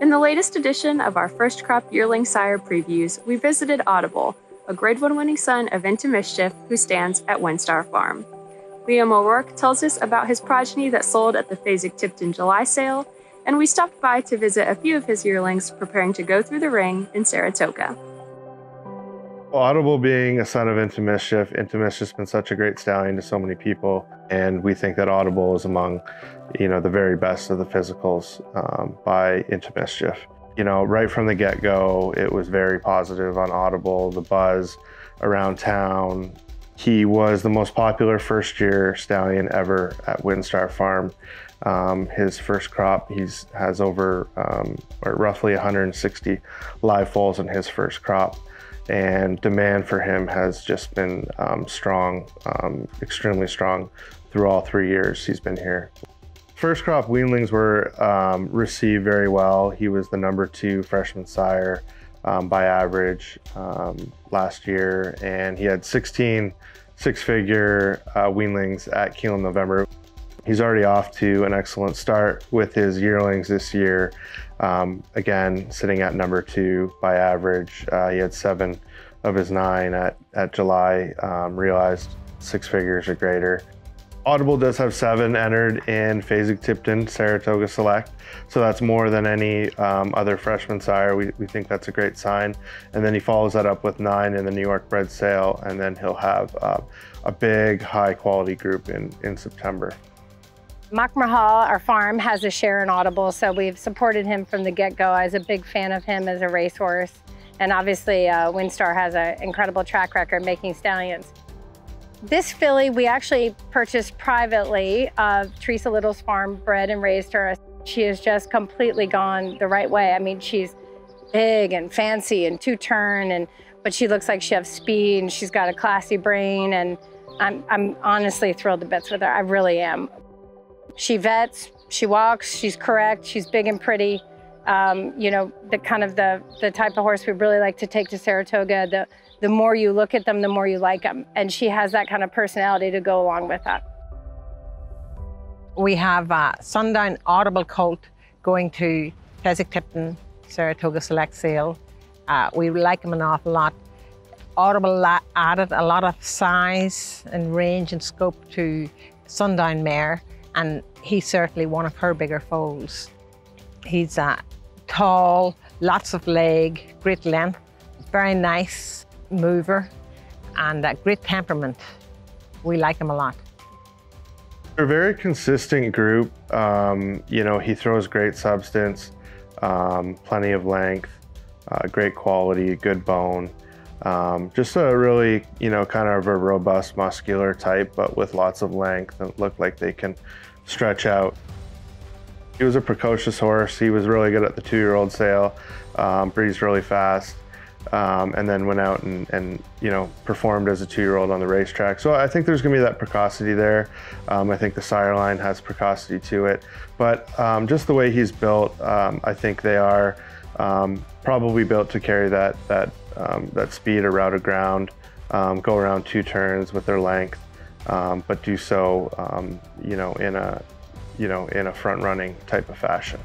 In the latest edition of our first crop yearling sire previews, we visited Audible, a grade one winning son of Into Mischief who stands at Winstar Farm. Liam O'Rourke tells us about his progeny that sold at the Fasig-Tipton July sale, and we stopped by to visit a few of his yearlings preparing to go through the ring in Saratoga. Audible being a son of Into Mischief, Into Mischief's been such a great stallion to so many people, and we think that Audible is among, you know, the very best of the physicals um, by Into Mischief. You know, right from the get-go, it was very positive on Audible, the buzz around town. He was the most popular first-year stallion ever at Winstar Farm. Um, his first crop, he's has over um, or roughly 160 live foals in his first crop and demand for him has just been um, strong, um, extremely strong through all three years he's been here. First crop weanlings were um, received very well. He was the number two freshman sire um, by average um, last year, and he had 16 six-figure uh, weanlings at Keeneland November. He's already off to an excellent start with his yearlings this year. Um, again, sitting at number two by average. Uh, he had seven of his nine at, at July, um, realized six figures or greater. Audible does have seven entered in Fasig-Tipton Saratoga Select, so that's more than any um, other freshman sire. We, we think that's a great sign. And then he follows that up with nine in the New York bred sale, and then he'll have uh, a big high quality group in, in September. Mark our farm, has a share in Audible, so we've supported him from the get-go. I was a big fan of him as a racehorse. And obviously, uh, Winstar has an incredible track record making stallions. This filly we actually purchased privately of Teresa Little's farm, bred and raised her. She has just completely gone the right way. I mean, she's big and fancy and two-turn, and but she looks like she has speed and she's got a classy brain, and I'm, I'm honestly thrilled to bits with her. I really am. She vets, she walks, she's correct, she's big and pretty. Um, you know, the kind of the, the type of horse we really like to take to Saratoga. The, the more you look at them, the more you like them. And she has that kind of personality to go along with that. We have a Sundown Audible colt going to Fasig-Tipton Saratoga Select Sale. Uh, we like them an awful lot. Audible added a lot of size and range and scope to Sundown Mare and he's certainly one of her bigger foals. He's uh, tall, lots of leg, great length, very nice mover, and a great temperament. We like him a lot. They're a very consistent group. Um, you know, he throws great substance, um, plenty of length, uh, great quality, good bone. Um, just a really, you know, kind of a robust muscular type, but with lots of length and look like they can stretch out. He was a precocious horse. He was really good at the two-year-old sale, um, breezed really fast, um, and then went out and, and, you know performed as a two-year-old on the racetrack. So I think there's going to be that precocity there. Um, I think the sire line has precocity to it, but um, just the way he's built, um, I think they are probably built to carry that that that speed around a ground, go around two turns with their length um, but do so, um, you know, in a, you know, in a front-running type of fashion.